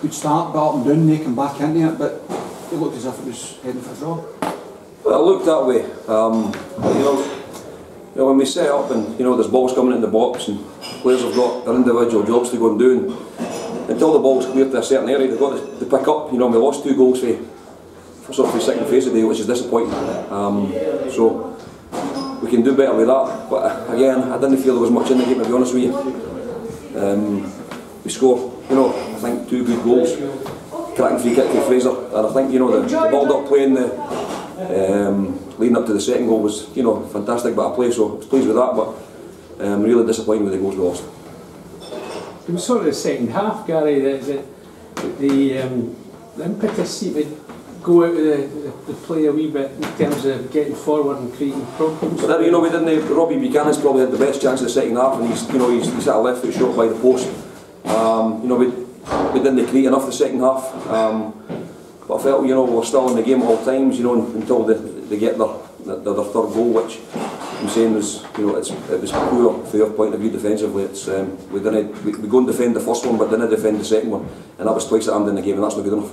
Good start, Barton down, they come back into it, but it looked as if it was heading for a draw. Well, it looked that way. Um, you know, you know, when we set up and you know there's balls coming in the box and players have got their individual jobs to go and do, and until the ball's cleared to a certain area, they've got to, to pick up. You know, we lost two goals for, for sort of the second phase of the day, which is disappointing. Um, so we can do better with that. But uh, again, I didn't feel there was much in the game. To be honest with you, um, we score. You know, I think two good goals. Cracking free kick to Fraser, and I think you know the, the ball up play in the um, leading up to the second goal was you know fantastic bit of play. So I was pleased with that, but um, really disappointed with the goals we lost. It was sort of the second half, Gary, that the, the, um, the impetus seemed go out of the, the, play a wee bit in terms of getting forward and creating problems. But you know, we didn't. have- Robbie Buchanan's probably had the best chance of the second half, and he's, you know, he's, he's had a left foot shot by the post. Um, you know, we, we didn't create enough the second half. Um, but I felt, you know, we we're still in the game at all times. You know, until they, they get their, their, their third goal, which I'm saying was, you know, it's, it was poor from your point of view defensively. It's um, we didn't we, we go and defend the first one, but didn't defend the second one, and that was twice that happened in the game, and that's not good enough.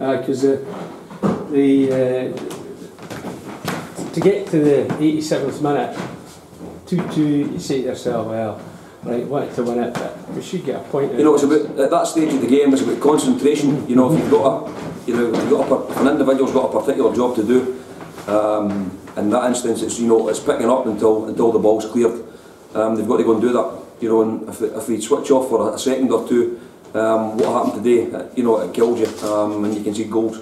Because uh, the, uh, to get to the 87th minute, 2-2, you say to yourself, well, right, wanted to win it, but we should get a point. You know, it's about at that stage of the game. It's about concentration. You know, if you've got a, you know, you've got a, if an individual's got a particular job to do. Um, in that instance, it's you know, it's picking up until until the ball's cleared. Um, they've got to go and do that. You know, and if if we switch off for a, second or two, um, what happened today? uh, You know, it killed you, um, and you can see goals.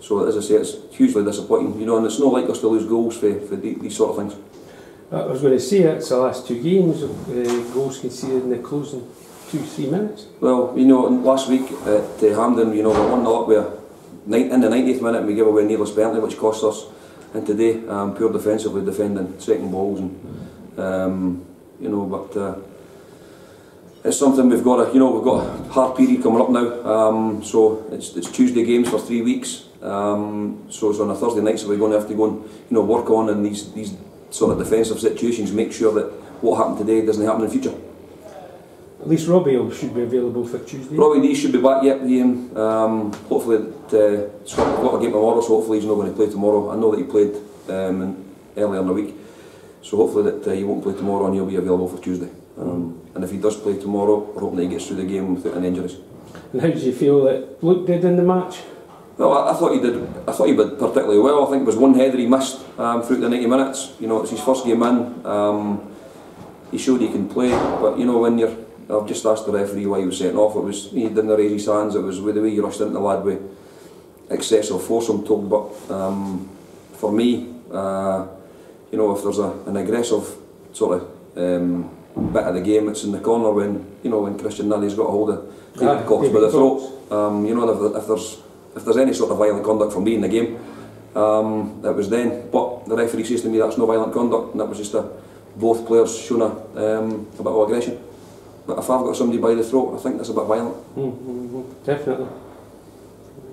So as I say, it's hugely disappointing. You know, and it's not like us to lose goals for, for these sort of things. I was going to say it's the last two games, uh, goals conceded in the closing two, three minutes. Well, you know, last week at uh, Hampden, you know, we won up where in the 90th minute we gave away a nearless penalty, which cost us. And today, um, pure defensively defending second balls, and um, you know, but uh, it's something we've got. To, you know, we've got a hard period coming up now. Um, so it's, it's Tuesday games for three weeks. Um, so it's on a Thursday night, so we're going to have to go and you know work on in these these sort of defensive situations, make sure that what happened today doesn't happen in the future. At least Robbie should be available for Tuesday. Robbie Lee should be back yet, Ian. Um, hopefully, uh, got a game tomorrow, so hopefully he's not going to play tomorrow. I know that he played um, earlier in the week, so hopefully that uh, he won't play tomorrow and he'll be available for Tuesday. Um, and if he does play tomorrow, we're hoping that he gets through the game without any injuries. And how did you feel that Luke did in the match? Well, I, I thought he did. I thought he did particularly well. I think it was one header he missed um, throughout the 90 minutes. You know, it's his first game in. Um, he showed he can play, but you know when you're. I've just asked the referee why he was setting off. It was he didn't raise his hands. It was with the way he rushed into the lad with excessive force. I'm told, but um, for me, uh, you know, if there's a, an aggressive sort of um, bit of the game that's in the corner when you know when Christian Nani's got a hold of David ah, Cox by the throat. Um, you know, and if, if there's if there's any sort of violent conduct from me in the game, um, it was then. But the referee says to me that's no violent conduct, and that was just a, both players showing a, um, a bit of aggression. But if I've got somebody by the throat, I think that's a bit violent. Mm -hmm, definitely.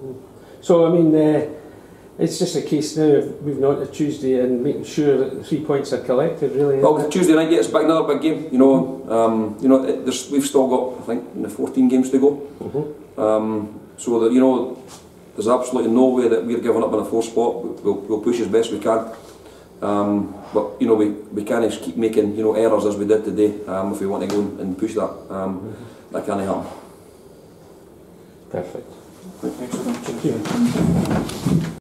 Mm. So I mean. Uh, it's just a case now of moving on to Tuesday and making sure that the three points are collected, really. isn't Well, it? Tuesday night, yeah, it's big, another big game. You know, um, you know, it, there's, we've still got, I think, 14 games to go. Mhm. Um, so that you know, there's absolutely no way that we're giving up on a fourth spot. We'll, we'll push as best we can. Um, but you know, we, we can't just keep making you know errors as we did today. Um, if we want to go and push that, um, that can't happen. Perfect. Excellent. Thank you.